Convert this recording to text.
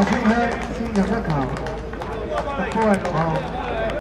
新科新娘的考，过来哦。